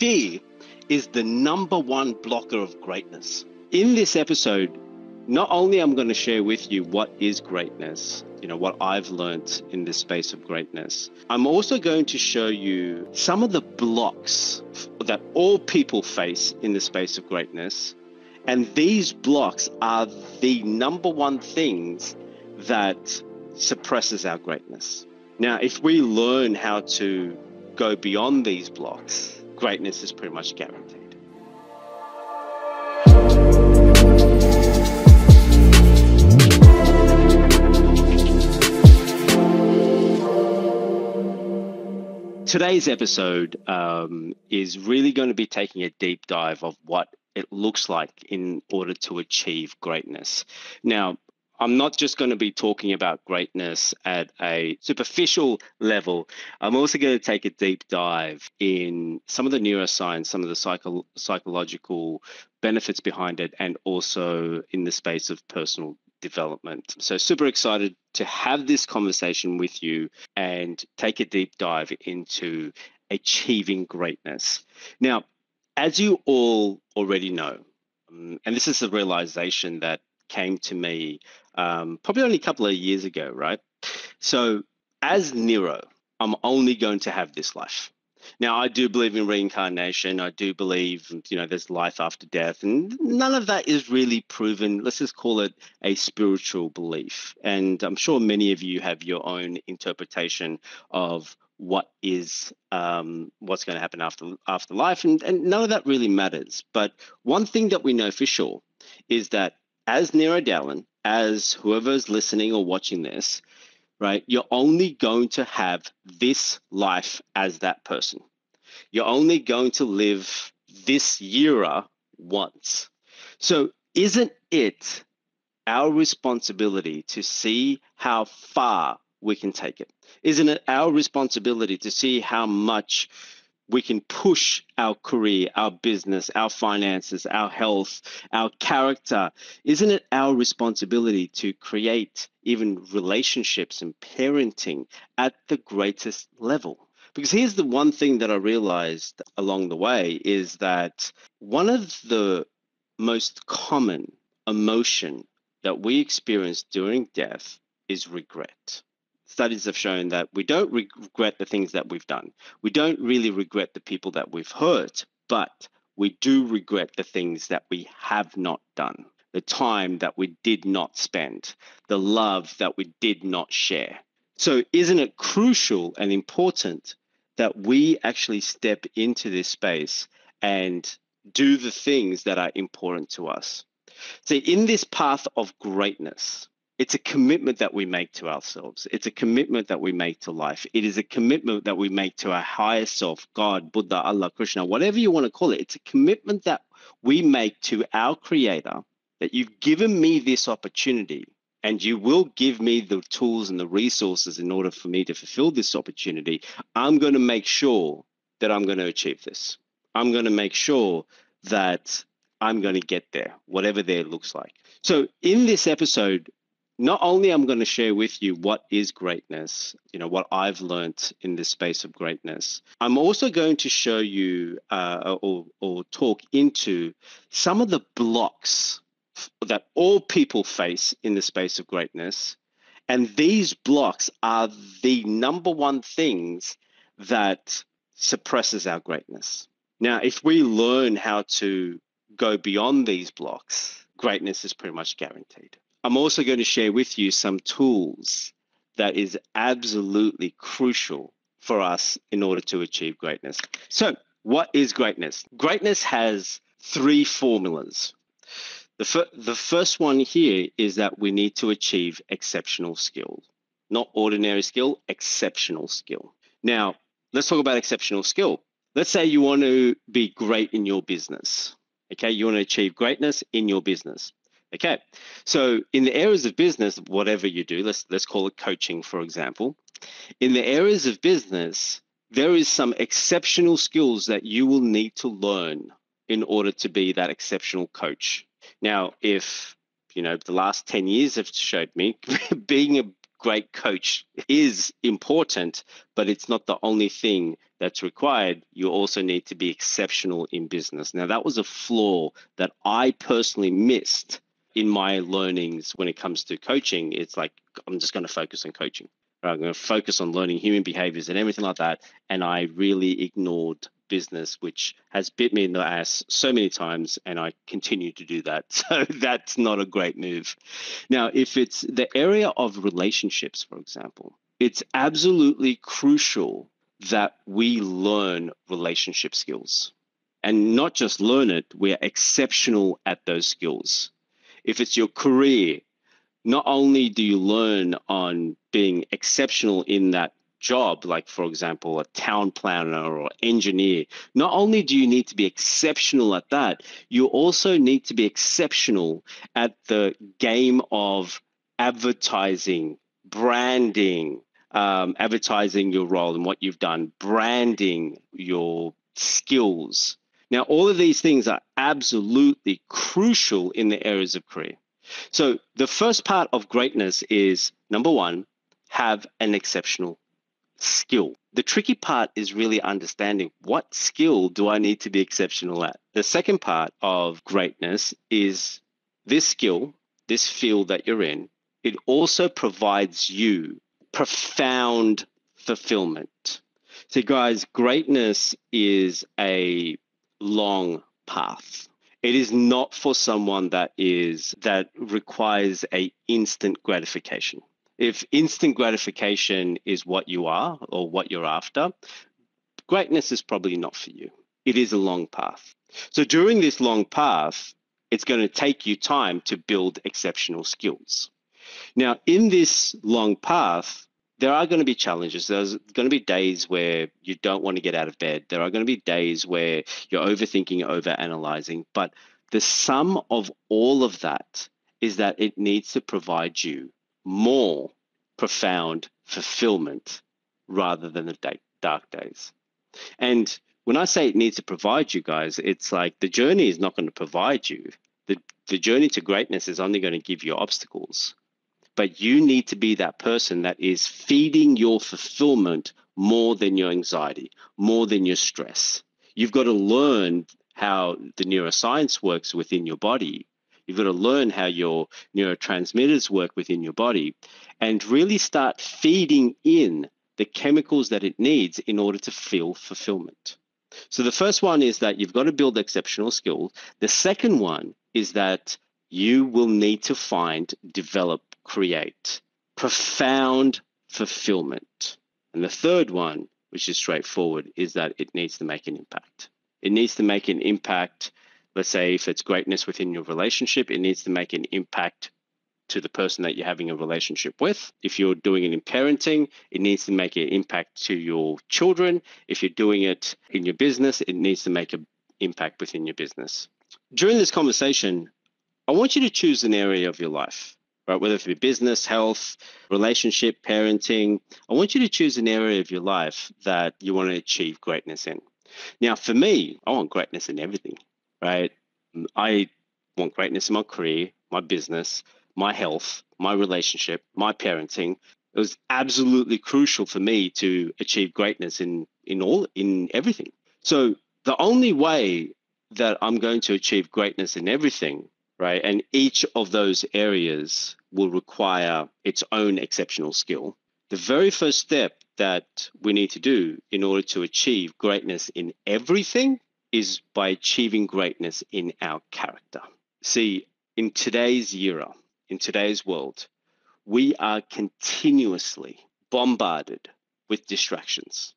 fear is the number one blocker of greatness. In this episode, not only I'm going to share with you what is greatness, you know, what I've learned in this space of greatness, I'm also going to show you some of the blocks that all people face in the space of greatness. And these blocks are the number one things that suppresses our greatness. Now, if we learn how to go beyond these blocks, greatness is pretty much guaranteed. Today's episode um, is really going to be taking a deep dive of what it looks like in order to achieve greatness. Now, I'm not just going to be talking about greatness at a superficial level. I'm also going to take a deep dive in some of the neuroscience, some of the psycho- psychological benefits behind it, and also in the space of personal development. So, super excited to have this conversation with you and take a deep dive into achieving greatness. Now, as you all already know, um, and this is a realization that came to me um, probably only a couple of years ago, right? So, as Niro, I'm only going to have this life. Now, I do believe in reincarnation. I do believe, you know, there's life after death, and none of that is really proven. Let's just call it a spiritual belief. And I'm sure many of you have your own interpretation of what is um, what's going to happen after after life, and, and none of that really matters. But one thing that we know for sure is that as Niro Dayalan, as whoever's listening or watching this, right, you're only going to have this life as that person. You're only going to live this era once. So, isn't it our responsibility to see how far we can take it? Isn't it our responsibility to see how much we can push our career, our business, our finances, our health, our character. Isn't it our responsibility to create even relationships and parenting at the greatest level? Because here's the one thing that I realized along the way is that one of the most common emotion that we experience during death is regret studies have shown that we don't regret the things that we've done. We don't really regret the people that we've hurt, but we do regret the things that we have not done, the time that we did not spend, the love that we did not share. So, isn't it crucial and important that we actually step into this space and do the things that are important to us? See, in this path of greatness, it's a commitment that we make to ourselves. It's a commitment that we make to life. It is a commitment that we make to our higher self, God, Buddha, Allah, Krishna, whatever you want to call it. It's a commitment that we make to our Creator that you've given me this opportunity and you will give me the tools and the resources in order for me to fulfill this opportunity. I'm going to make sure that I'm going to achieve this. I'm going to make sure that I'm going to get there, whatever there looks like. So, in this episode, not only I'm going to share with you what is greatness, you know, what I've learned in this space of greatness, I'm also going to show you uh, or, or talk into some of the blocks that all people face in the space of greatness. And these blocks are the number one things that suppresses our greatness. Now, if we learn how to go beyond these blocks, greatness is pretty much guaranteed. I'm also going to share with you some tools that is absolutely crucial for us in order to achieve greatness. So, what is greatness? Greatness has three formulas. The, fir- the first one here is that we need to achieve exceptional skill, not ordinary skill, exceptional skill. Now, let's talk about exceptional skill. Let's say you want to be great in your business. Okay, you want to achieve greatness in your business. Okay, so in the areas of business, whatever you do, let's let's call it coaching, for example. In the areas of business, there is some exceptional skills that you will need to learn in order to be that exceptional coach. Now, if you know the last 10 years have showed me being a great coach is important, but it's not the only thing that's required. You also need to be exceptional in business. Now, that was a flaw that I personally missed in my learnings when it comes to coaching. It's like, I'm just going to focus on coaching. I'm going to focus on learning human behaviors and everything like that. And I really ignored business, which has bit me in the ass so many times, and I continue to do that. So that's not a great move. Now, if it's the area of relationships, for example, it's absolutely crucial that we learn relationship skills and not just learn it, we're exceptional at those skills. If it's your career, not only do you learn on being exceptional in that job, like for example, a town planner or engineer, not only do you need to be exceptional at that, you also need to be exceptional at the game of advertising, branding, um, advertising your role and what you've done, branding your skills. Now, all of these things are absolutely crucial in the areas of career. So, the first part of greatness is number one, have an exceptional skill. The tricky part is really understanding what skill do I need to be exceptional at. The second part of greatness is this skill, this field that you're in, it also provides you profound fulfillment. So, guys, greatness is a long path. It is not for someone that is that requires a instant gratification if instant gratification is what you are or what you're after, greatness is probably not for you. It is a long path. So during this long path, it's going to take you time to build exceptional skills. Now, in this long path, there are going to be challenges. There's going to be days where you don't want to get out of bed. There are going to be days where you're overthinking, over analyzing. But the sum of all of that is that it needs to provide you more profound fulfillment rather than the dark days. And when I say it needs to provide you guys, it's like the journey is not going to provide you. The, the journey to greatness is only going to give you obstacles. But you need to be that person that is feeding your fulfillment more than your anxiety, more than your stress. You've got to learn how the neuroscience works within your body You've got to learn how your neurotransmitters work within your body and really start feeding in the chemicals that it needs in order to feel fulfillment. So the first one is that you've got to build exceptional skills. The second one is that you will need to find, develop, create profound fulfillment. And the third one, which is straightforward, is that it needs to make an impact. It needs to make an impact let's say if it's greatness within your relationship, it needs to make an impact to the person that you're having a relationship with. If you're doing it in parenting, it needs to make an impact to your children. If you're doing it in your business, it needs to make an impact within your business. During this conversation, I want you to choose an area of your life, right? Whether it be business, health, relationship, parenting. I want you to choose an area of your life that you want to achieve greatness in. Now, for me, I want greatness in everything right? Mm, I want greatness in my career, my business, my health, my relationship, my parenting. It was absolutely crucial for me to achieve greatness in in all in everything. So the only way that I'm going to achieve greatness in everything, right? And each of those areas will require its own exceptional skill. The very first step that we need to do in order to achieve greatness in everything is by achieving greatness in our character. See, in today's era, in today's world, we are continuously bombarded with distractions.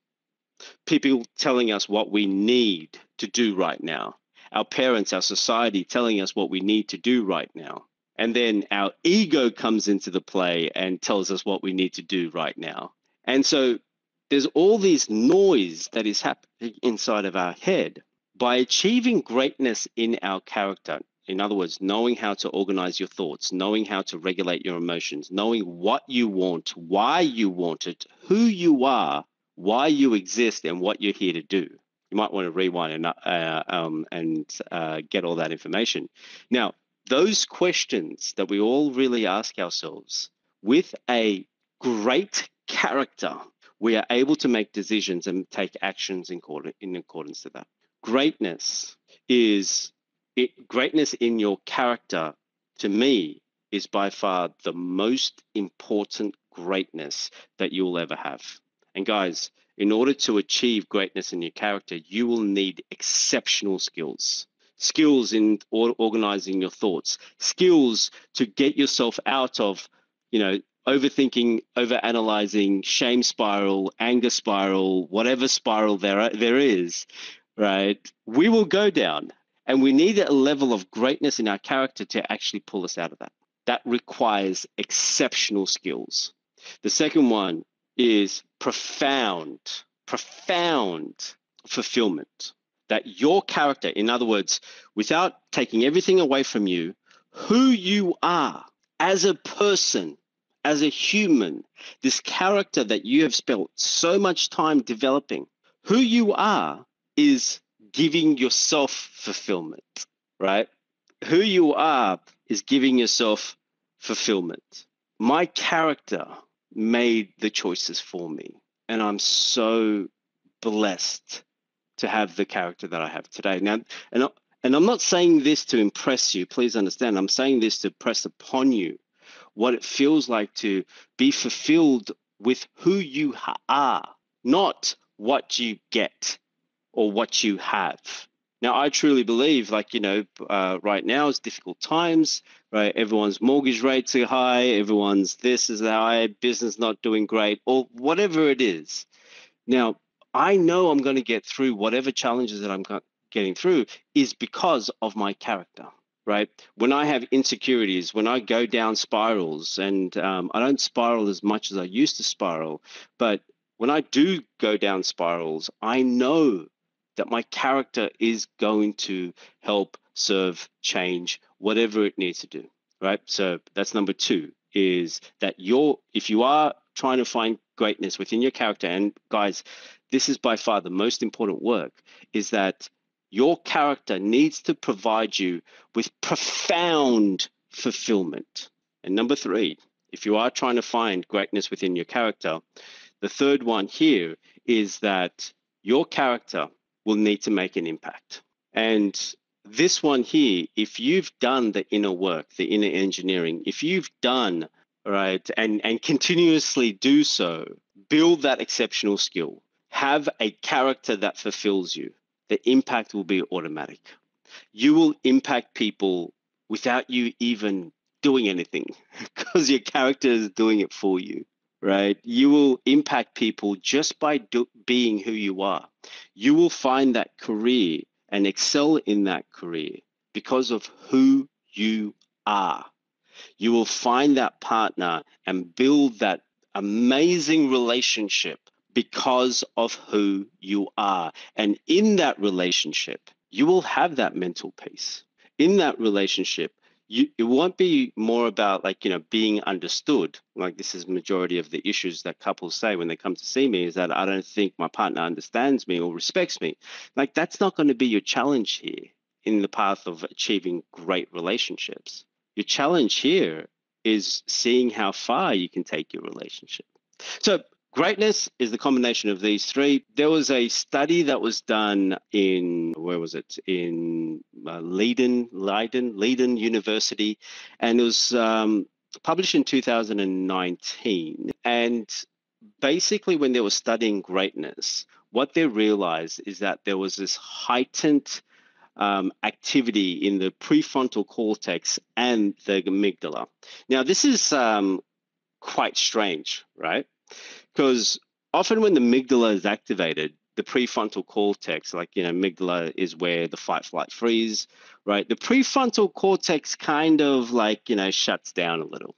People telling us what we need to do right now, our parents, our society telling us what we need to do right now. And then our ego comes into the play and tells us what we need to do right now. And so there's all this noise that is happening inside of our head by achieving greatness in our character, in other words, knowing how to organize your thoughts, knowing how to regulate your emotions, knowing what you want, why you want it, who you are, why you exist, and what you're here to do. You might want to rewind and, uh, um, and uh, get all that information. Now, those questions that we all really ask ourselves with a great character, we are able to make decisions and take actions in, accord- in accordance to that. Greatness is it, greatness in your character to me is by far the most important greatness that you'll ever have. And guys, in order to achieve greatness in your character, you will need exceptional skills. Skills in organizing your thoughts, skills to get yourself out of, you know, overthinking, overanalyzing, shame spiral, anger spiral, whatever spiral there there is, right? We will go down, and we need a level of greatness in our character to actually pull us out of that. That requires exceptional skills. The second one is profound, profound fulfillment. That your character, in other words, without taking everything away from you, who you are as a person, as a human, this character that you have spent so much time developing, who you are is giving yourself fulfillment, right? Who you are is giving yourself fulfillment. My character made the choices for me. And I'm so blessed to have the character that I have today. Now, and, and I'm not saying this to impress you, please understand. I'm saying this to press upon you what it feels like to be fulfilled with who you are, not what you get or what you have. Now, I truly believe, like, you know, uh, right now is difficult times, right? Everyone's mortgage rates are high, everyone's this is high, business not doing great, or whatever it is. Now, I know I'm going to get through whatever challenges that I'm getting through is because of my character, right? When I have insecurities, when I go down spirals, and um, I don't spiral as much as I used to spiral, but when I do go down spirals, I know that my character is going to help serve change whatever it needs to do right? So that's number two is that you're if you are trying to find greatness within your character and guys this is by far the most important work is that your character needs to provide you with profound fulfillment. And number three if you are trying to find greatness within your character the third one here is that your character will need to make an impact. And this one here, if you've done the inner work, the inner engineering, if you've done right and and continuously do so, build that exceptional skill, have a character that fulfills you, the impact will be automatic. You will impact people without you even doing anything because your character is doing it for you right? You will impact people just by do, being who you are. You will find that career and excel in that career because of who you are. You will find that partner and build that amazing relationship because of who you are. And in that relationship, you will have that mental peace. In that relationship, you, it won't be more about like you know being understood. Like this is majority of the issues that couples say when they come to see me is that i don't think my partner understands me or respects me. Like that's not going to be your challenge here in the path of achieving great relationships. Your challenge here is seeing how far you can take your relationship. So Greatness is the combination of these three. There was a study that was done in, where was it? In uh, Leiden, Leiden, Leiden University, and it was um, published in 2019. And basically, when they were studying greatness, what they realized is that there was this heightened um, activity in the prefrontal cortex and the amygdala. Now, this is um, quite strange, right? Because often when the amygdala is activated, the prefrontal cortex, like, you know, amygdala is where the fight, flight, freeze, right? The prefrontal cortex kind of like, you know, shuts down a little.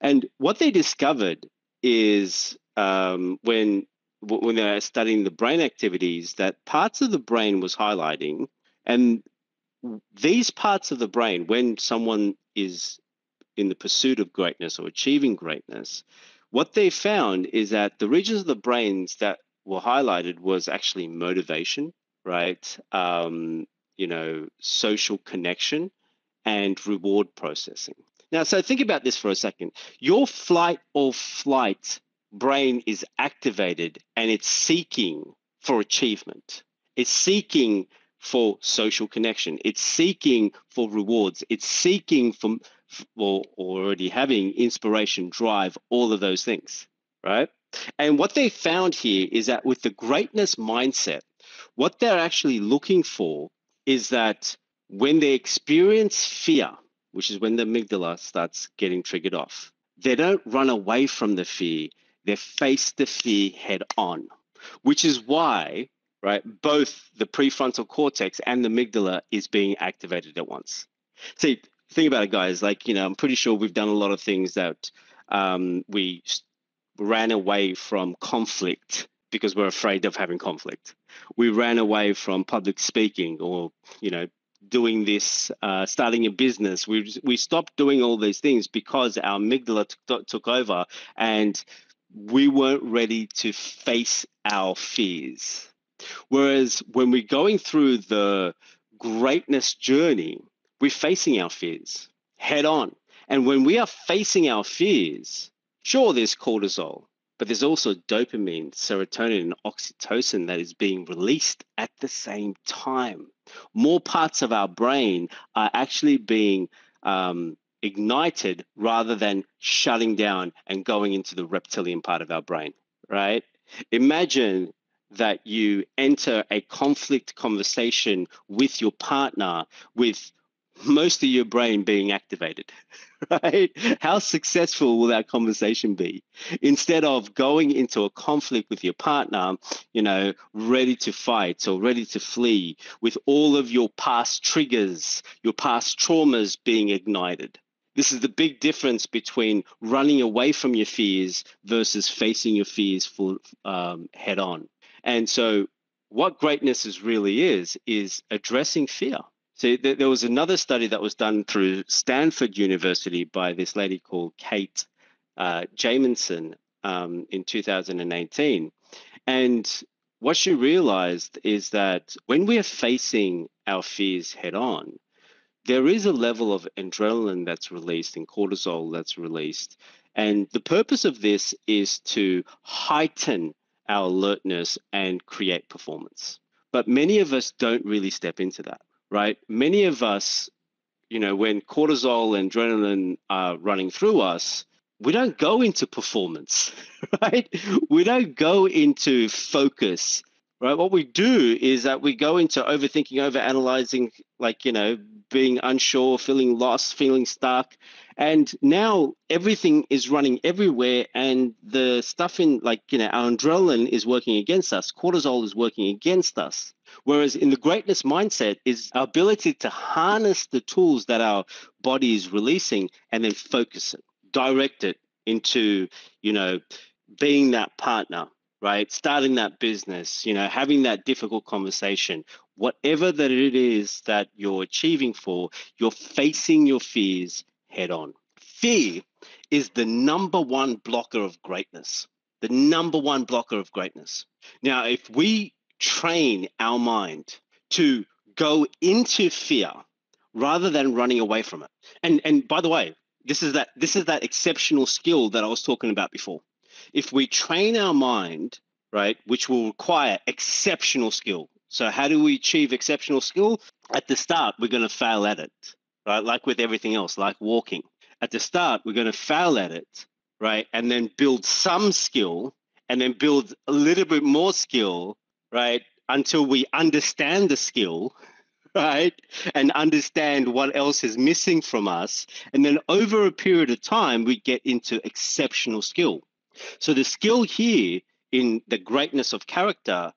And what they discovered is um, when when they're studying the brain activities that parts of the brain was highlighting and these parts of the brain when someone is in the pursuit of greatness or achieving greatness what they found is that the regions of the brains that were highlighted was actually motivation, right? Um, you know, social connection and reward processing. Now, so think about this for a second. Your flight or flight brain is activated and it's seeking for achievement. It's seeking for social connection. It's seeking for rewards. It's seeking for, or already having inspiration, drive, all of those things, right? And what they found here is that with the greatness mindset, what they're actually looking for is that when they experience fear, which is when the amygdala starts getting triggered off, they don't run away from the fear, they face the fear head on, which is why, right, both the prefrontal cortex and the amygdala is being activated at once. See, think about it, guys. Like, you know, I'm pretty sure we've done a lot of things that um, we ran away from conflict because we're afraid of having conflict. We ran away from public speaking or, you know, doing this, uh, starting a business. We, we stopped doing all these things because our amygdala t- took over and we weren't ready to face our fears. Whereas when we're going through the greatness journey, we're facing our fears head on. And when we are facing our fears, sure, there's cortisol, but there's also dopamine, serotonin, and oxytocin that is being released at the same time. More parts of our brain are actually being um, ignited rather than shutting down and going into the reptilian part of our brain, right? Imagine that you enter a conflict conversation with your partner with most of your brain being activated, right? How successful will that conversation be? Instead of going into a conflict with your partner, you know, ready to fight or ready to flee with all of your past triggers, your past traumas being ignited. This is the big difference between running away from your fears versus facing your fears full, um, head on. And so, what greatness is really is, is addressing fear so th- there was another study that was done through Stanford University by this lady called Kate uh, Jamieson um, in 2018. And what she realized is that when we are facing our fears head on, there is a level of adrenaline that's released and cortisol that's released. And the purpose of this is to heighten our alertness and create performance. But many of us don't really step into that right? Many of us, you know, when cortisol and adrenaline are running through us, we don't go into performance, right? We don't go into focus, right? What we do is that we go into overthinking, over analyzing, like, you know, being unsure, feeling lost, feeling stuck. And now everything is running everywhere, and the stuff in, like, you know, our adrenaline is working against us, cortisol is working against us. Whereas in the greatness mindset is our ability to harness the tools that our body is releasing and then focus it, direct it into, you know, being that partner, right? Starting that business, you know, having that difficult conversation, whatever that it is that you're achieving for, you're facing your fears head on. Fear is the number one blocker of greatness. The number one blocker of greatness. Now, if we train our mind to go into fear rather than running away from it. And and by the way, this is that this is that exceptional skill that I was talking about before. If we train our mind, right, which will require exceptional skill. So how do we achieve exceptional skill? At the start, we're going to fail at it, right? Like with everything else, like walking. At the start, we're going to fail at it, right? And then build some skill and then build a little bit more skill right? Until we understand the skill, right? And understand what else is missing from us. And then over a period of time, we get into exceptional skill. So the skill here in the greatness of character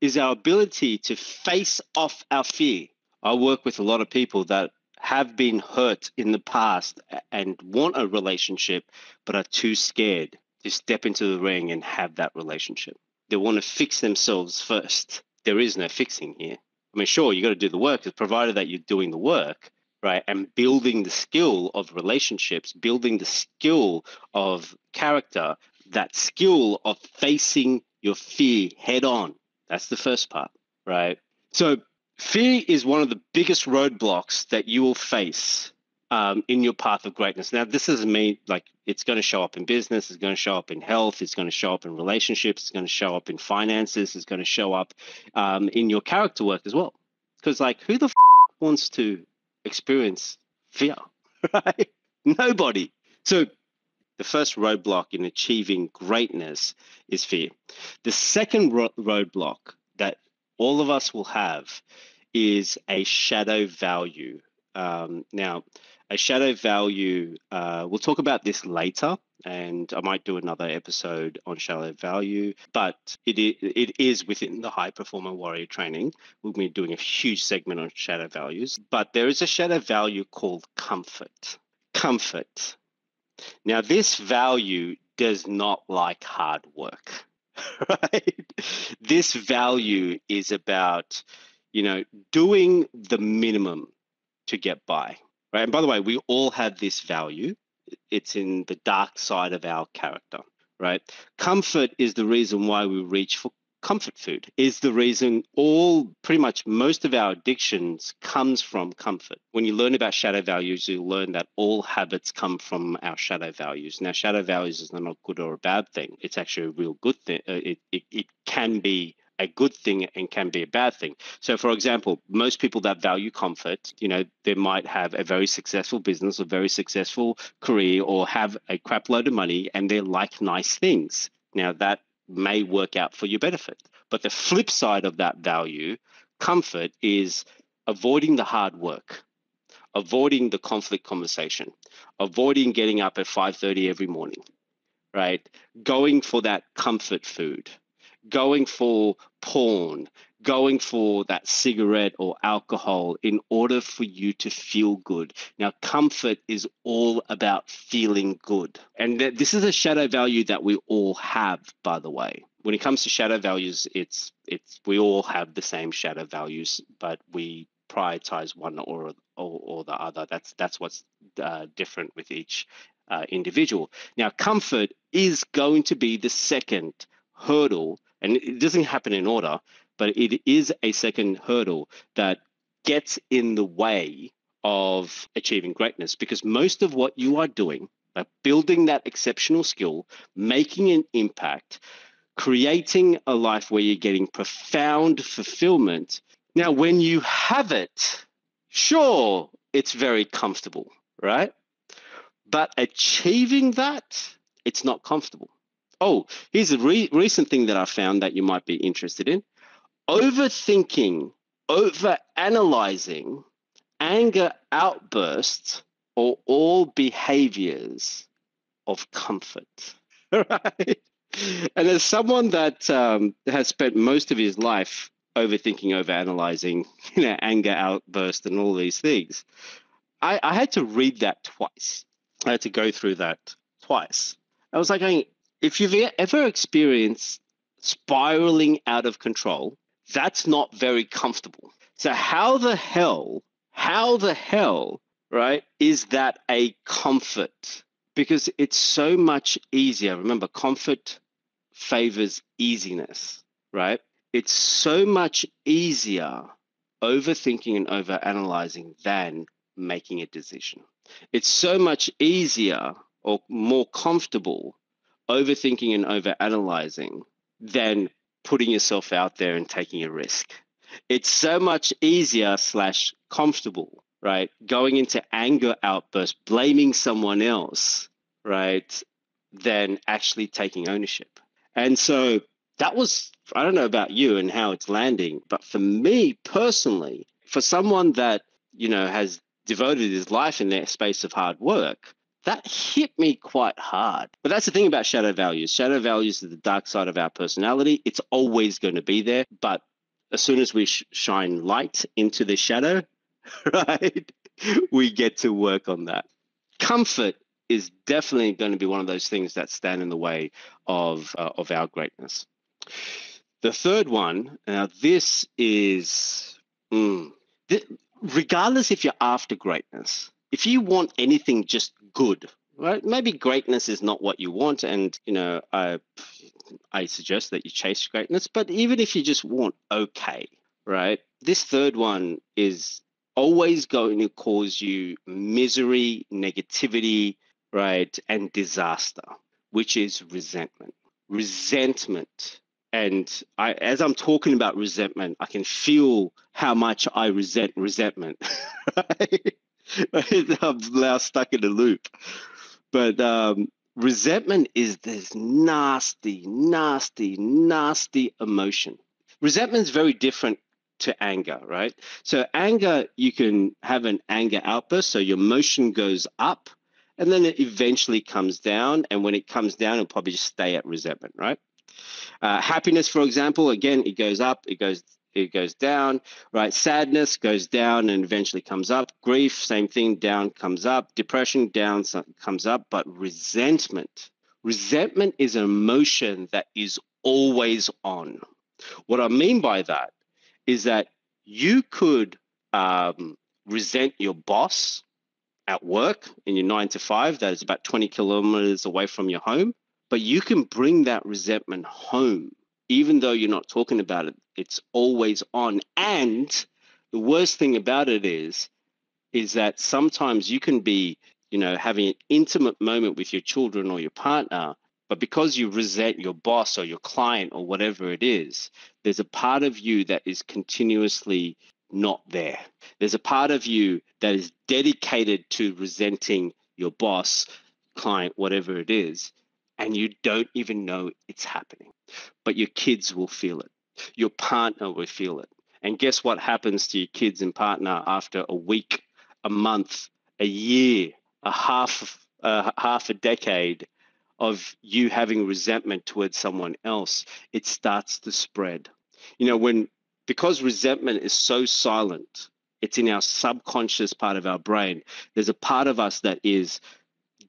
is our ability to face off our fear. I work with a lot of people that have been hurt in the past and want a relationship, but are too scared to step into the ring and have that relationship they want to fix themselves first. There is no fixing here. I mean, sure, you got to do the work, provided that you're doing the work, right? And building the skill of relationships, building the skill of character, that skill of facing your fear head on. That's the first part, right? So, fear is one of the biggest roadblocks that you will face um, in your path of greatness. Now, this doesn't mean like it's going to show up in business, it's going to show up in health, it's going to show up in relationships, it's going to show up in finances, it's going to show up um, in your character work as well. Because, like, who the f- wants to experience fear, right? Nobody. So, the first roadblock in achieving greatness is fear. The second ro- roadblock that all of us will have is a shadow value. Um, now, a shadow value, uh, we'll talk about this later, and I might do another episode on shadow value, but it, it is within the high performer warrior training. We'll be doing a huge segment on shadow values, but there is a shadow value called comfort. Comfort. Now, this value does not like hard work, right? This value is about, you know, doing the minimum to get by right? And by the way, we all have this value. It's in the dark side of our character, right? Comfort is the reason why we reach for comfort food is the reason all pretty much most of our addictions comes from comfort when you learn about shadow values you learn that all habits come from our shadow values now shadow values is not a good or a bad thing it's actually a real good thing uh, it, it, it can be a good thing and can be a bad thing. So, for example, most people that value comfort, you know, they might have a very successful business, a very successful career, or have a crap load of money and they like nice things. Now, that may work out for your benefit. But the flip side of that value, comfort, is avoiding the hard work avoiding the conflict conversation avoiding getting up at 5.30 every morning right going for that comfort food going for porn, going for that cigarette or alcohol in order for you to feel good. Now, comfort is all about feeling good. And th- this is a shadow value that we all have, by the way. When it comes to shadow values, it's it's we all have the same shadow values, but we prioritize one or or, or the other. That's that's what's uh, different with each uh, individual. Now, comfort is going to be the second hurdle and it doesn't happen in order, but it is a second hurdle that gets in the way of achieving greatness because most of what you are doing, like building that exceptional skill, making an impact, creating a life where you're getting profound fulfillment. Now, when you have it, sure, it's very comfortable, right? But achieving that, it's not comfortable. Oh, here's a re- recent thing that I found that you might be interested in. Overthinking, over analyzing, anger outbursts are all behaviors of comfort. Right? And as someone that um, has spent most of his life overthinking, over analyzing, you know, anger outburst and all these things, I, I had to read that twice. I had to go through that twice. I was like if you've ever experienced spiraling out of control, that's not very comfortable. So, how the hell, how the hell, right, is that a comfort? Because it's so much easier. Remember, comfort favors easiness, right? It's so much easier overthinking and overanalyzing than making a decision. It's so much easier or more comfortable overthinking and overanalyzing than putting yourself out there and taking a risk. It's so much easier slash comfortable, right? Going into anger outbursts, blaming someone else, right? Than actually taking ownership. And so that was, I don't know about you and how it's landing, but for me personally, for someone that, you know, has devoted his life in that space of hard work, that hit me quite hard. But that's the thing about shadow values. Shadow values are the dark side of our personality. It's always going to be there. But as soon as we sh- shine light into the shadow, right, we get to work on that. Comfort is definitely going to be one of those things that stand in the way of, uh, of our greatness. The third one, now this is, mm, th- regardless if you're after greatness, if you want anything just good, right? Maybe greatness is not what you want, and you know, I I suggest that you chase greatness. But even if you just want okay, right? This third one is always going to cause you misery, negativity, right, and disaster, which is resentment. Resentment. And I, as I'm talking about resentment, I can feel how much I resent resentment. right? I'm now stuck in a loop. But um, resentment is this nasty, nasty, nasty emotion. Resentment is very different to anger, right? So anger, you can have an anger outburst, so your emotion goes up, and then it eventually comes down. And when it comes down, it'll probably just stay at resentment, right? Uh, happiness, for example, again, it goes up, it goes it goes down, right? Sadness goes down and eventually comes up. Grief, same thing, down comes up. Depression, down comes up. But resentment, resentment is an emotion that is always on. What I mean by that is that you could um, resent your boss at work in your nine to five that is about 20 kilometers away from your home, but you can bring that resentment home. Even though you're not talking about it, it's always on. And the worst thing about it is, is that sometimes you can be, you know, having an intimate moment with your children or your partner, but because you resent your boss or your client or whatever it is, there's a part of you that is continuously not there. There's a part of you that is dedicated to resenting your boss, client, whatever it is, and you don't even know it's happening. But your kids will feel it, your partner will feel it. And guess what happens to your kids and partner after a week, a month, a year, a half, uh, half a decade of you having resentment towards someone else, it starts to spread. You know, when because resentment is so silent, it's in our subconscious part of our brain. There's a part of us that is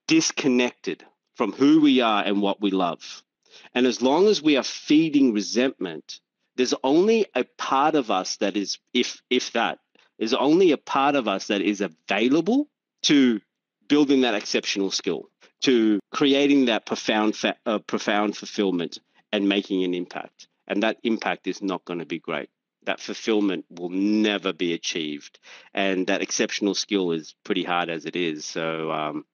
disconnected from who we are and what we love. And as long as we are feeding resentment, there's only a part of us that is, if if that, is only a part of us that is available to building that exceptional skill to creating that profound, uh, profound fulfillment and making an impact. And that impact is not going to be great. That fulfillment will never be achieved. And that exceptional skill is pretty hard as it is. So, um,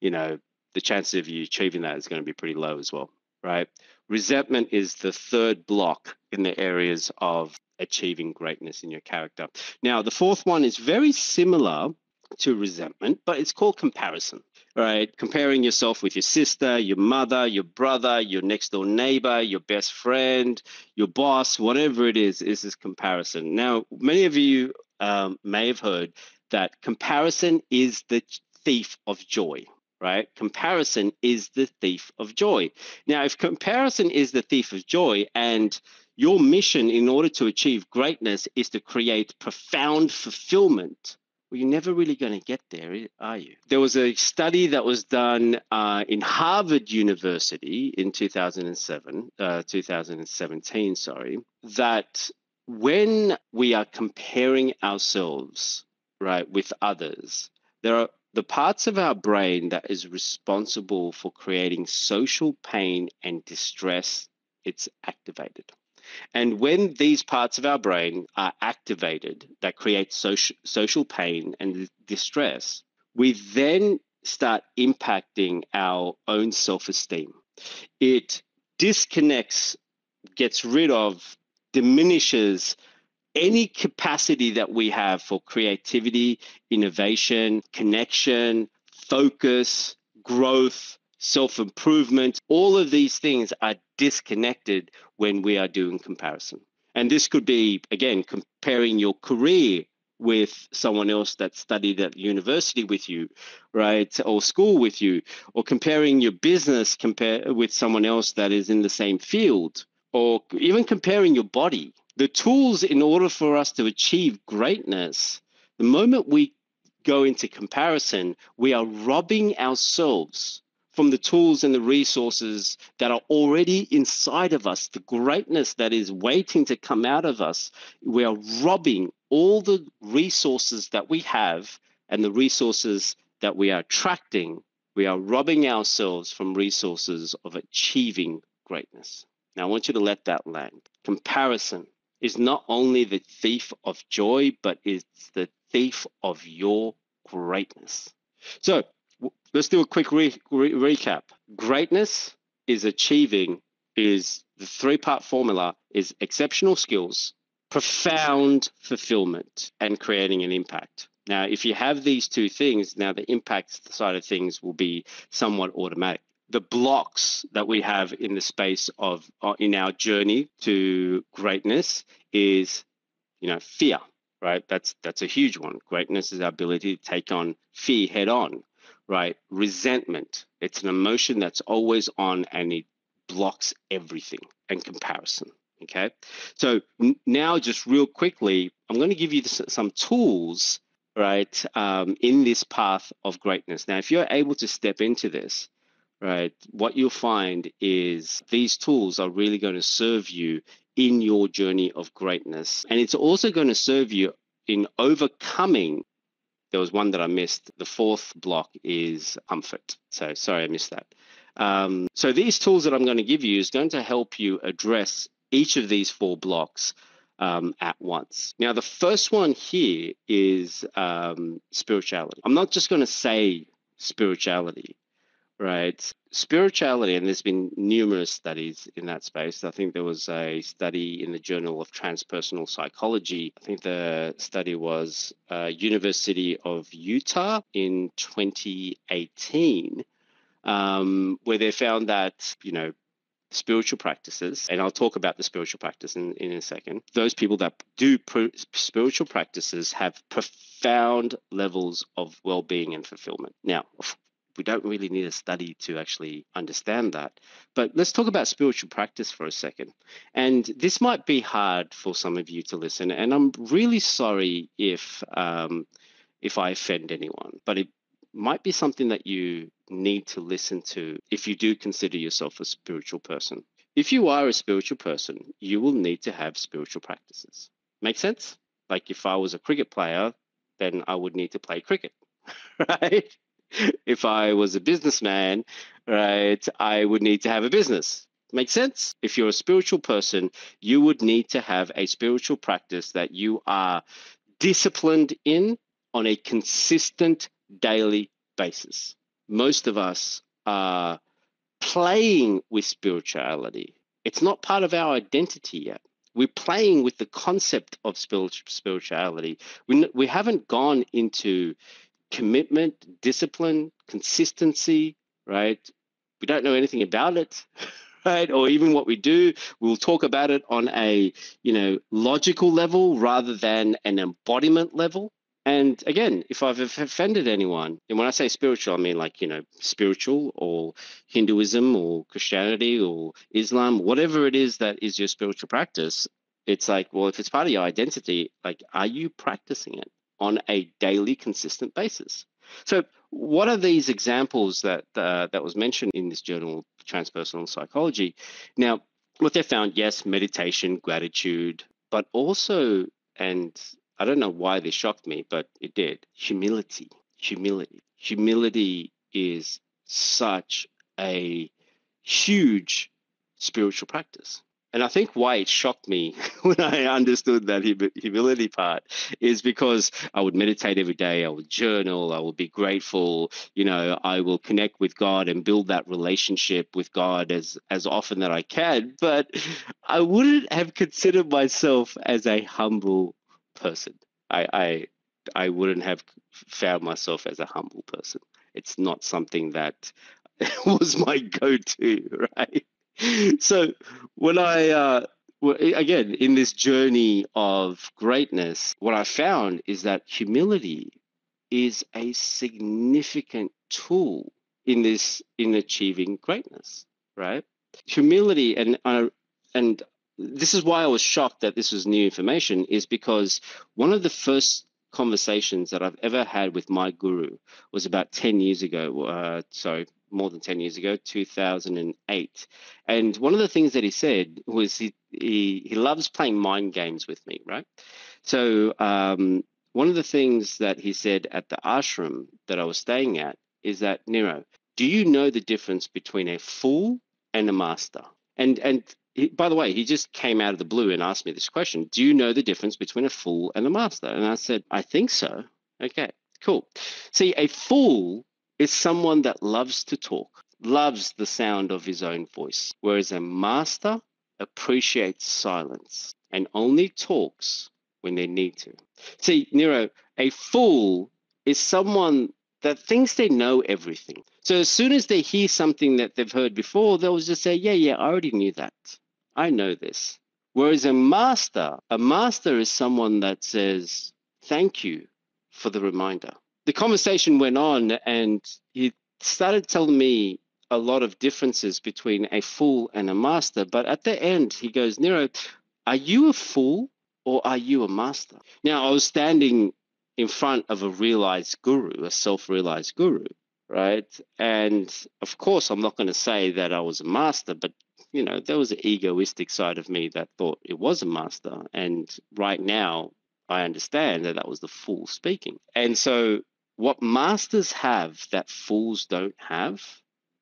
you know, the chances of you achieving that is going to be pretty low as well, right? Resentment is the third block in the areas of achieving greatness in your character. Now, the fourth one is very similar to resentment, but it's called comparison right? Comparing yourself with your sister, your mother, your brother, your next door neighbor, your best friend, your boss, whatever it is, is this comparison. Now, many of you um, may have heard that comparison is the thief of joy, right? Comparison is the thief of joy. Now, if comparison is the thief of joy and your mission in order to achieve greatness is to create profound fulfillment, well, you're never really going to get there, are you? There was a study that was done uh, in Harvard University in 2007, uh, 2017, sorry, that when we are comparing ourselves, right, with others, there are the parts of our brain that is responsible for creating social pain and distress, it's activated. And when these parts of our brain are activated that create social, social pain and distress, we then start impacting our own self esteem. It disconnects, gets rid of, diminishes any capacity that we have for creativity, innovation, connection, focus, growth, self improvement. All of these things are disconnected when we are doing comparison. And this could be, again, comparing your career with someone else that studied at university with you, right, or school with you, or comparing your business compare with someone else that is in the same field, or even comparing your body. The tools in order for us to achieve greatness, the moment we go into comparison, we are robbing ourselves from the tools and the resources that are already inside of us, the greatness that is waiting to come out of us. We are robbing all the resources that we have and the resources that we are attracting. We are robbing ourselves from resources of achieving greatness. Now, I want you to let that land. Comparison is not only the thief of joy, but it's the thief of your greatness. So let's do a quick re- re- recap. Greatness is achieving is the three part formula is exceptional skills, profound fulfillment, and creating an impact. Now, if you have these two things, now the impact side of things will be somewhat automatic. The blocks that we have in the space of uh, in our journey to greatness is, you know, fear, right? That's that's a huge one. Greatness is our ability to take on fear head on, right? Resentment, it's an emotion that's always on and it blocks everything and comparison. Okay, so now just real quickly, I'm going to give you some tools right, um, in this path of greatness. Now, if you're able to step into this, right, what you'll find is these tools are really going to serve you in your journey of greatness. And it's also going to serve you in overcoming. There was one that I missed. The fourth block is comfort. So sorry, I missed that. Um, so these tools that I'm going to give you is going to help you address each of these four blocks um, at once. Now, the first one here is um, spirituality. I'm not just going to say spirituality, right? Spirituality, and there's been numerous studies in that space. I think there was a study in the Journal of Transpersonal Psychology. I think the study was uh, University of Utah in 2018. Um, where they found that you know spiritual practices, and I'll talk about the spiritual practice in, in a second, those people that do spiritual practices have profound levels of well being and fulfillment. Now, we don't really need a study to actually understand that. But let's talk about spiritual practice for a second. And this might be hard for some of you to listen, and I'm really sorry if um, if I offend anyone, but it might be something that you need to listen to if you do consider yourself a spiritual person. If you are a spiritual person, you will need to have spiritual practices. Make sense? Like if I was a cricket player, then I would need to play cricket, right? If I was a businessman, right, I would need to have a business. Make sense? If you're a spiritual person, you would need to have a spiritual practice that you are disciplined in on a consistent daily basis. Most of us are playing with spirituality. It's not part of our identity yet. We're playing with the concept of spirituality. We, we haven't gone into commitment, discipline, consistency, right? We don't know anything about it, right? Or even what we do, we'll talk about it on a, you know, logical level rather than an embodiment level. And again, if I've offended anyone, and when I say spiritual, I mean like, you know, spiritual or Hinduism or Christianity or Islam, whatever it is that is your spiritual practice, it's like, well, if it's part of your identity, like, are you practicing it on a daily, consistent basis? So, what are these examples that uh, that was mentioned in this journal, Transpersonal Psychology? Now, what they found, yes, meditation, gratitude, but also, and I don't know why this shocked me, but it did. Humility. Humility. Humility is such a huge spiritual practice. And I think why it shocked me when I understood that humility part is because I would meditate every day, I would journal, I would be grateful, you know, I will connect with God and build that relationship with God as as often that I can, but I wouldn't have considered myself as a humble person. I, I I wouldn't have found myself as a humble person. It's not something that was my go-to, right? So when I uh, again in this journey of greatness, what I found is that humility is a significant tool in this in achieving greatness, right? Humility and uh, and this is why I was shocked that this was new information, is because one of the first conversations that I've ever had with my guru was about 10 years ago. Uh, sorry, more than 10 years ago, 2008. And one of the things that he said was he, he, he loves playing mind games with me, right? So, um, one of the things that he said at the ashram that I was staying at is that, Niro, do you know the difference between a fool and a master? And, and he, by the way, he just came out of the blue and asked me this question Do you know the difference between a fool and a master? And I said, I think so. Okay, cool. See, a fool is someone that loves to talk, loves the sound of his own voice, whereas a master appreciates silence and only talks when they need to. See, Niro, a fool is someone that thinks they know everything. So as soon as they hear something that they've heard before, they'll just say, Yeah, yeah, I already knew that. I know this. Whereas a master, a master is someone that says, Thank you for the reminder. The conversation went on, and he started telling me a lot of differences between a fool and a master. But at the end, he goes, Niro, are you a fool or are you a master? Now, I was standing in front of a realized guru, a self realized guru, right? And of course, I'm not going to say that I was a master, but you know, there was an egoistic side of me that thought it was a master. And right now, I understand that that was the fool speaking. And so, what masters have that fools don't have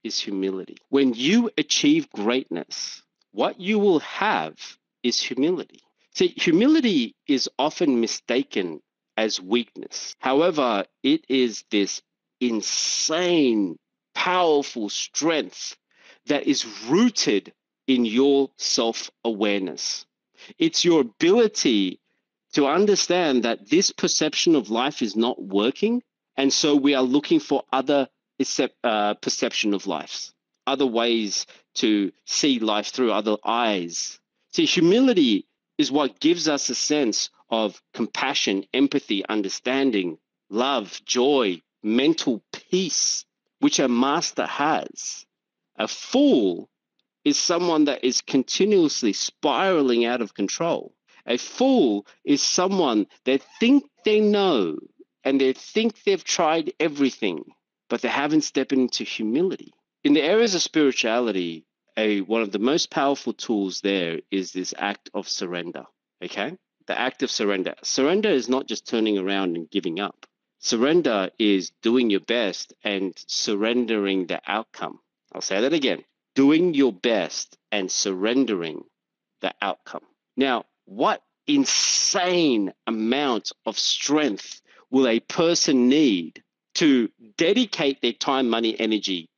is humility. When you achieve greatness, what you will have is humility. See, humility is often mistaken as weakness. However, it is this insane, powerful strength that is rooted in your self awareness. It's your ability to understand that this perception of life is not working. And so we are looking for other uh, perception of life, other ways to see life through other eyes. See, humility is what gives us a sense of compassion, empathy, understanding, love, joy, mental peace, which a master has. A fool is someone that is continuously spiraling out of control. A fool is someone that think they know and they think they've tried everything, but they haven't stepped into humility. In the areas of spirituality, a one of the most powerful tools there is this act of surrender. Okay? The act of surrender. Surrender is not just turning around and giving up. Surrender is doing your best and surrendering the outcome. I'll say that again doing your best and surrendering the outcome. Now, what insane amount of strength will a person need to dedicate their time, money, energy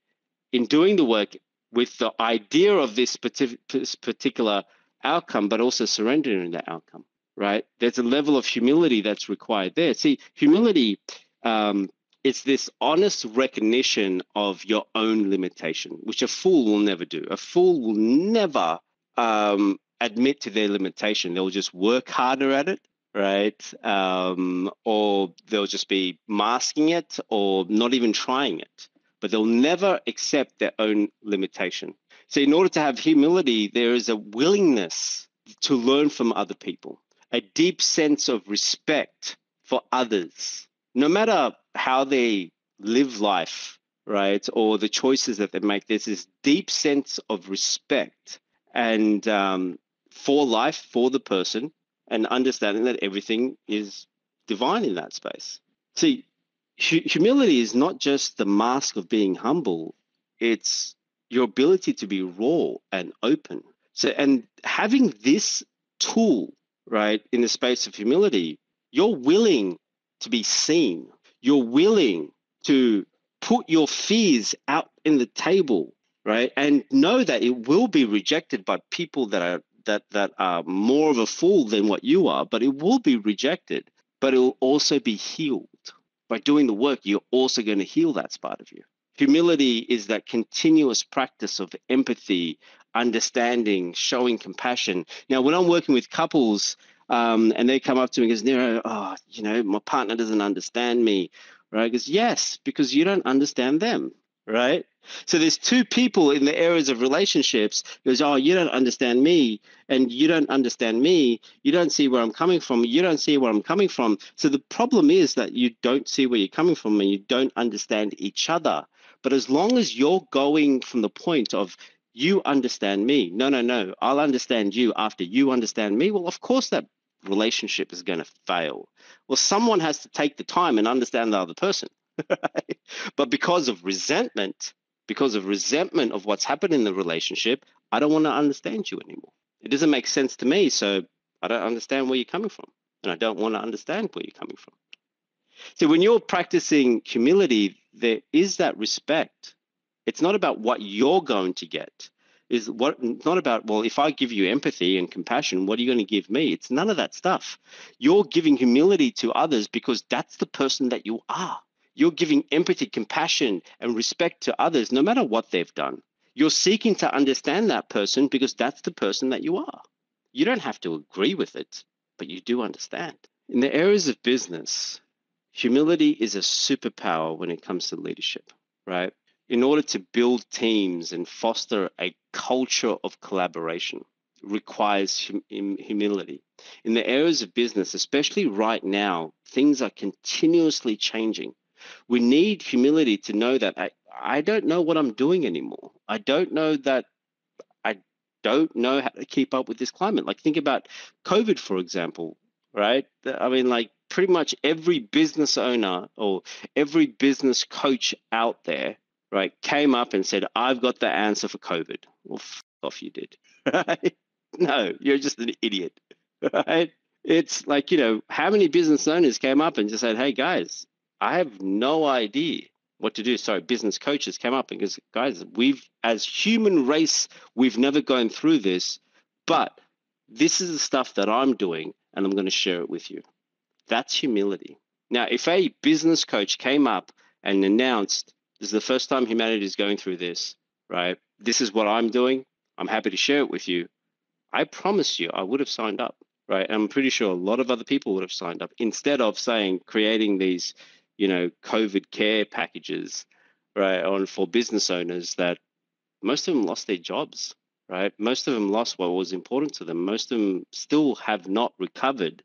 in doing the work with the idea of this particular outcome, but also surrendering the outcome, right? There's a level of humility that's required there. See, humility um, this honest recognition of your own limitation, which a fool will never do. A fool will never um, admit to their limitation. They'll just work harder at it, right? Um, or they'll just be masking it or not even trying it, but they'll never accept their own limitation. So, in order to have humility, there is a willingness to learn from other people, a deep sense of respect for others no matter how they live life, right, or the choices that they make, there's this deep sense of respect and um, for life, for the person, and understanding that everything is divine in that space. See, hu- humility is not just the mask of being humble; it's your ability to be raw and open. So, and having this tool, right, in the space of humility, you're willing to be seen. You're willing to put your fears out in the table, right? And know that it will be rejected by people that are that that are more of a fool than what you are, but it will be rejected. But it will also be healed. By doing the work, you're also going to heal that part of you. Humility is that continuous practice of empathy, understanding, showing compassion. Now, when I'm working with couples, um, and they come up to me and goes, Niro, oh, you know, my partner doesn't understand me, right? Because yes, because you don't understand them, right? So there's two people in the areas of relationships. Goes, oh, you don't understand me, and you don't understand me. You don't see where I'm coming from. You don't see where I'm coming from. So the problem is that you don't see where you're coming from, and you don't understand each other. But as long as you're going from the point of you understand me. No, no, no. I'll understand you after you understand me. Well, of course, that relationship is going to fail. Well, someone has to take the time and understand the other person. But because of resentment, because of resentment of what's happened in the relationship, I don't want to understand you anymore. It doesn't make sense to me. So I don't understand where you're coming from. And I don't want to understand where you're coming from. So when you're practicing humility, there is that respect. It's not about what you're going to get. Is what it's not about, well, if I give you empathy and compassion, what are you going to give me? It's none of that stuff. You're giving humility to others because that's the person that you are. You're giving empathy, compassion, and respect to others, no matter what they've done. You're seeking to understand that person because that's the person that you are. You don't have to agree with it, but you do understand. In the areas of business, humility is a superpower when it comes to leadership, right? In order to build teams and foster a culture of collaboration requires hum- humility. In the areas of business, especially right now, things are continuously changing. We need humility to know that I, I don't know what I'm doing anymore. I don't know that I don't know how to keep up with this climate. Like think about COVID, for example, right? I mean, like pretty much every business owner or every business coach out there, right, came up and said, I've got the answer for COVID. Well, f- off you did, right? No, you're just an idiot, right? It's like, you know, how many business owners came up and just said, hey, guys, I have no idea what to do. Sorry, business coaches came up and goes, guys, we've as human race, we've never gone through this, but this is the stuff that I'm doing, and I'm going to share it with you. That's humility. Now, if a business coach came up and announced, this is the first time humanity is going through this, right? This is what I'm doing. I'm happy to share it with you. I promise you, I would have signed up, right? And I'm pretty sure a lot of other people would have signed up instead of saying, creating these you know, COVID care packages, right, on for business owners that most of them lost their jobs, right? Most of them lost what was important to them. Most of them still have not recovered,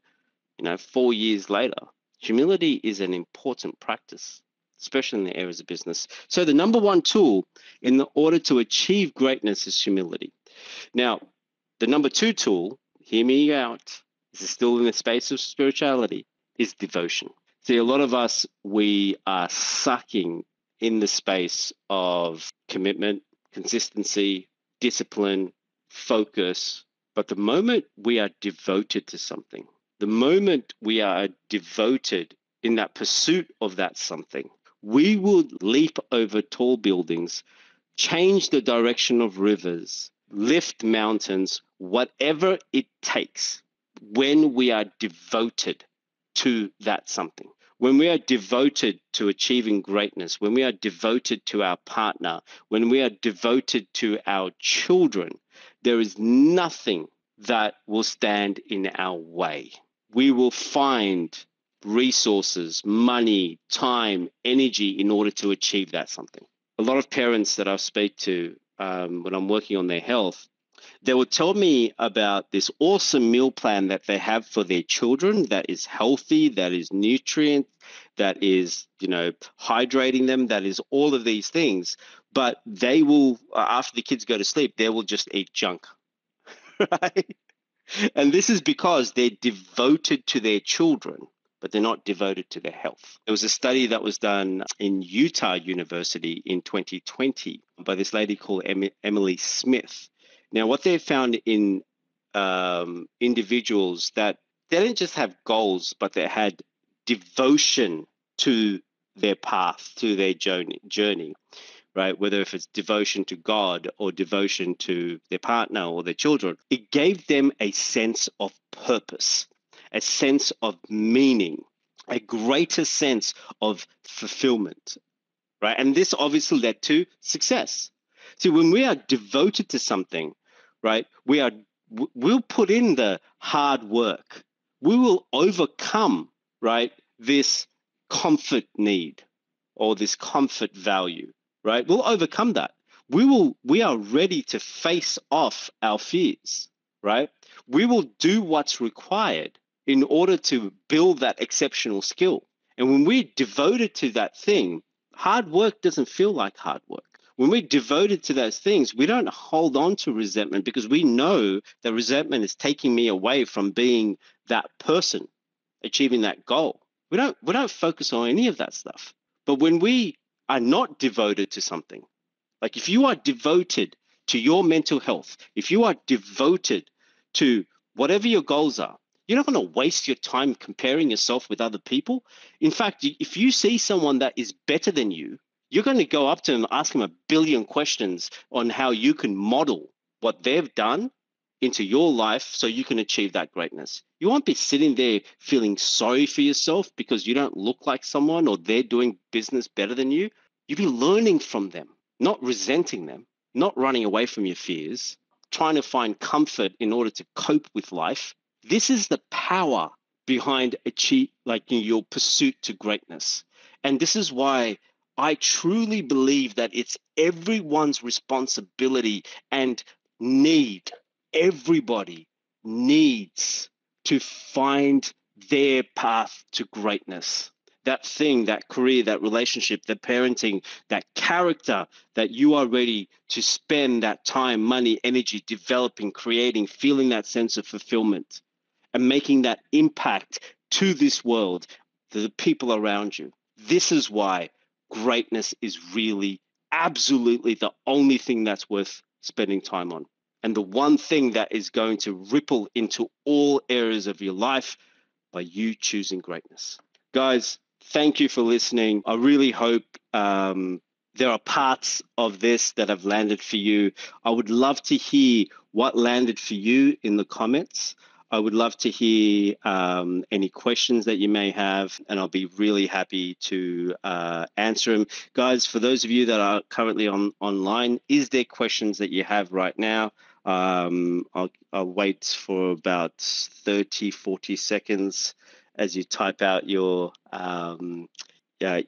you know, four years later. Humility is an important practice, especially in the areas of business. So the number one tool in the order to achieve greatness is humility. Now, the number two tool, hear me out, this is still in the space of spirituality, is devotion. See, a lot of us, we are sucking in the space of commitment, consistency, discipline, focus. But the moment we are devoted to something, the moment we are devoted in that pursuit of that something, we will leap over tall buildings, change the direction of rivers, lift mountains, whatever it takes when we are devoted to that something. When we are devoted to achieving greatness, when we are devoted to our partner, when we are devoted to our children, there is nothing that will stand in our way. We will find resources, money, time, energy in order to achieve that something. A lot of parents that I speak to um, when I'm working on their health, they will tell me about this awesome meal plan that they have for their children that is healthy, that is nutrient, that is, you know, hydrating them, that is all of these things. But they will, uh, after the kids go to sleep, they will just eat junk. right? And this is because they're devoted to their children, but they're not devoted to their health. There was a study that was done in Utah University in 2020 by this lady called Emily Smith now, what they found in um, individuals that they didn't just have goals, but they had devotion to their path, to their journey, journey, right? Whether if it's devotion to God or devotion to their partner or their children, it gave them a sense of purpose, a sense of meaning, a greater sense of fulfillment, right? And this obviously led to success. See, when we are devoted to something, right? We are we'll put in the hard work. We will overcome, right, this comfort need or this comfort value, right? We'll overcome that. We will we are ready to face off our fears, right? We will do what's required in order to build that exceptional skill. And when we're devoted to that thing, hard work doesn't feel like hard work when we're devoted to those things, we don't hold on to resentment because we know that resentment is taking me away from being that person, achieving that goal. We don't we don't focus on any of that stuff. But when we are not devoted to something, Like if you are devoted to your mental health, if you are devoted to whatever your goals are, you're not going to waste your time comparing yourself with other people. In fact, if you see someone that is better than you, you're going to go up to them, and ask them a billion questions on how you can model what they've done into your life so you can achieve that greatness. You won't be sitting there feeling sorry for yourself because you don't look like someone or they're doing business better than you. You'll be learning from them, not resenting them, not running away from your fears, trying to find comfort in order to cope with life. This is the power behind achieve like your pursuit to greatness. And this is why I truly believe that it's everyone's responsibility and need everybody needs to find their path to greatness. That thing, that career, that relationship, that parenting, that character that you are ready to spend that time, money, energy developing, creating, feeling that sense of fulfillment and making that impact to this world, to the people around you. This is why greatness is really absolutely the only thing that's worth spending time on and the one thing that is going to ripple into all areas of your life by you choosing greatness. Guys, thank you for listening. I really hope um, there are parts of this that have landed for you. I would love to hear what landed for you in the comments. I would love to hear um, any questions that you may have, and I'll be really happy to uh, answer them. Guys, for those of you that are currently on online, is there questions that you have right now? Um, I'll, I'll wait for about 30, 40 seconds as you type out your um,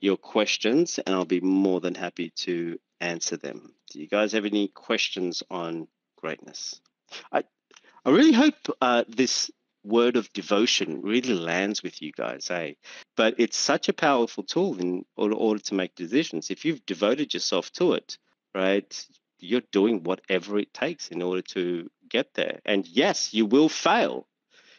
your questions, and I'll be more than happy to answer them. Do you guys have any questions on greatness? I I really hope uh, this word of devotion really lands with you guys, eh? But it's such a powerful tool in order, to make decisions. If you've devoted yourself to it, right, you're doing whatever it takes in order to get there. And yes, you will fail.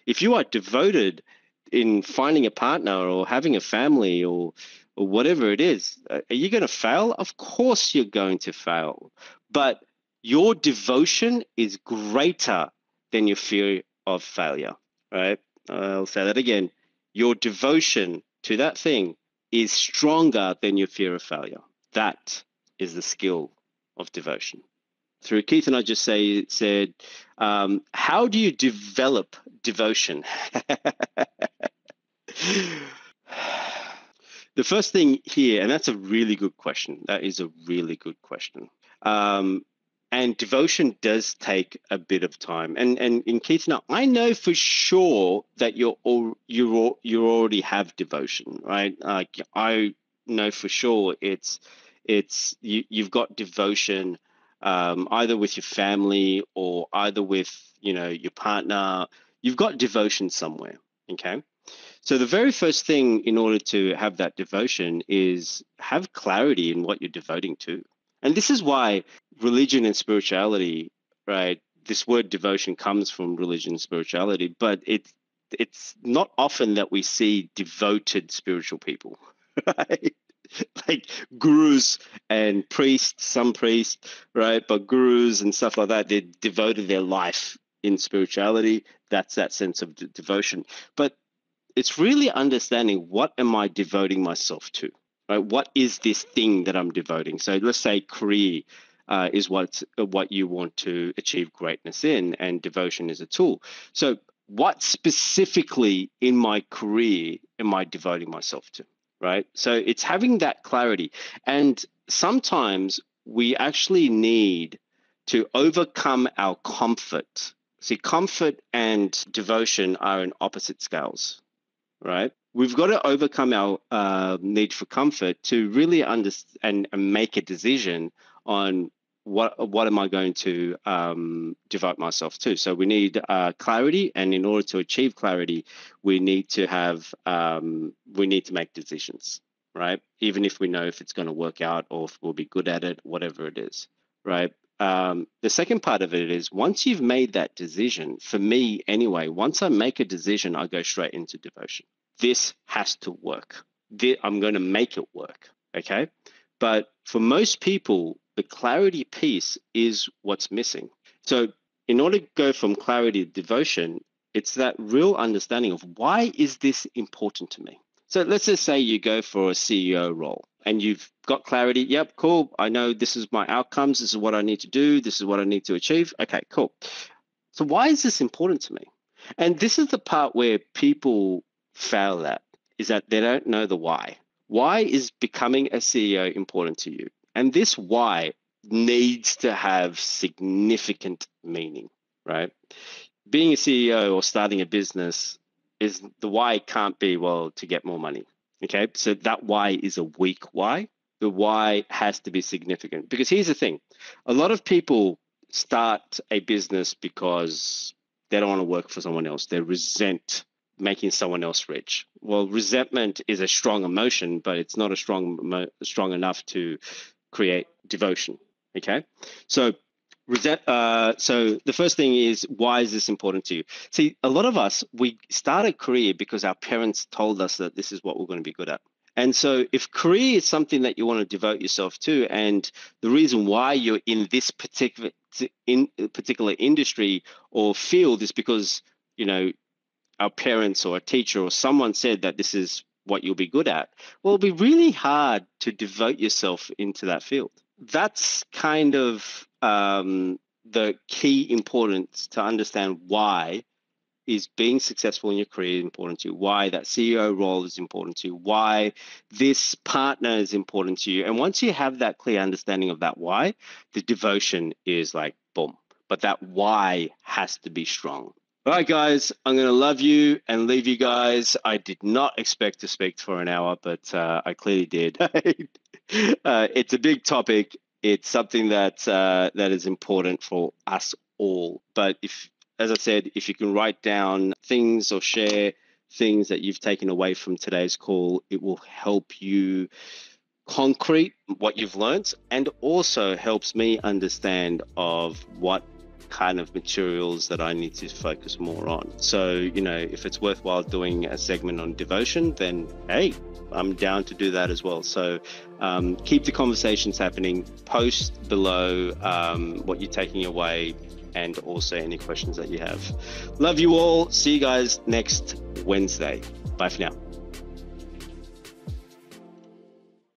If you are devoted in finding a partner or having a family or or whatever it is, uh, are you going to fail? Of course you're going to fail. But your devotion is greater than your fear of failure, right? I'll say that again. Your devotion to that thing is stronger than your fear of failure. That is the skill of devotion. Through Keith and I just say said, um, how do you develop devotion? the first thing here, and that's a really good question. That is a really good question. Um, and devotion does take a bit of time. And and in Keith now I, know for sure that you're all, you're you already have devotion, right? Like I know for sure it's it's you, you've got devotion um, either with your family or either with you know your partner you've got devotion somewhere okay so the very first thing in order to have that devotion is have clarity in what you're devoting to and this is why religion and spirituality right this word devotion comes from religion and spirituality but it's it's not often that we see devoted spiritual people right like gurus and priests, some priests, right? But gurus and stuff like that, they devoted their life in spirituality. That's that sense of devotion. But it's really understanding what am I devoting myself to, right? What is this thing that I'm devoting? So let's say career. Uh, is what what you want to achieve greatness in, and devotion is a tool. So, what specifically in my career am I devoting myself to? right? So it's having that clarity. And sometimes we actually need to overcome our comfort. See, comfort and devotion are in opposite scales, right? We've got to overcome our uh, need for comfort to really understand and make a decision on what what am I going to um, devote myself to? So we need uh, clarity, and in order to achieve clarity, we need to have um, we need to make decisions, right? Even if we know if it's going to work out or if we'll be good at it, whatever it is, right? Um, the second part of it is once you've made that decision, for me anyway, once I make a decision, I go straight into devotion. This has to work. I'm going to make it work. Okay. But for most people, the clarity piece is what's missing. So, in order to go from clarity to devotion, it's that real understanding of why is this important to me? So, let's just say you go for a CEO role and you've got clarity. Yep, cool. I know this is my outcomes. This is what I need to do. This is what I need to achieve. Okay, cool. So, why is this important to me? And this is the part where people fail at is that they don't know the why. Why is becoming a CEO important to you? And this why needs to have significant meaning, right? Being a CEO or starting a business is the why can't be, well, to get more money. Okay. So that why is a weak why. The why has to be significant. Because here's the thing a lot of people start a business because they don't want to work for someone else. They resent making someone else rich. Well, resentment is a strong emotion, but it's not a strong strong enough to create devotion. Okay, so. Uh, so the first thing is why is this important to you? See, a lot of us we start a career because our parents told us that this is what we're going to be good at. And so, if career is something that you want to devote yourself to, and the reason why you're in this particular in particular industry or field is because you know our parents or a teacher or someone said that this is what you'll be good at, well, it'll be really hard to devote yourself into that field. That's kind of um, the key importance to understand why is being successful in your career important to you, why that CEO role is important to you, why this partner is important to you. And once you have that clear understanding of that why, the devotion is like boom. But that why has to be strong. All right, guys, I'm going to love you and leave you guys. I did not expect to speak for an hour, but uh, I clearly did. uh, it's a big topic. It's something that uh, that is important for us all. But if, as I said, if you can write down things or share things that you've taken away from today's call, it will help you concrete what you've learned and also helps me understand of what kind of materials that I need to focus more on. So, you know, if it's worthwhile doing a segment on devotion, then hey, I'm down to do that as well. So um, keep the conversations happening. Post below um, what you're taking away and also any questions that you have. Love you all. See you guys next Wednesday. Bye for now.